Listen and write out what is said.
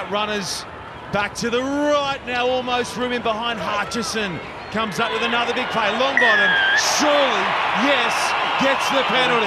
got runners back to the right now, almost room in behind Hutchison. Comes up with another big play. Longbottom, surely, yes, gets the penalty.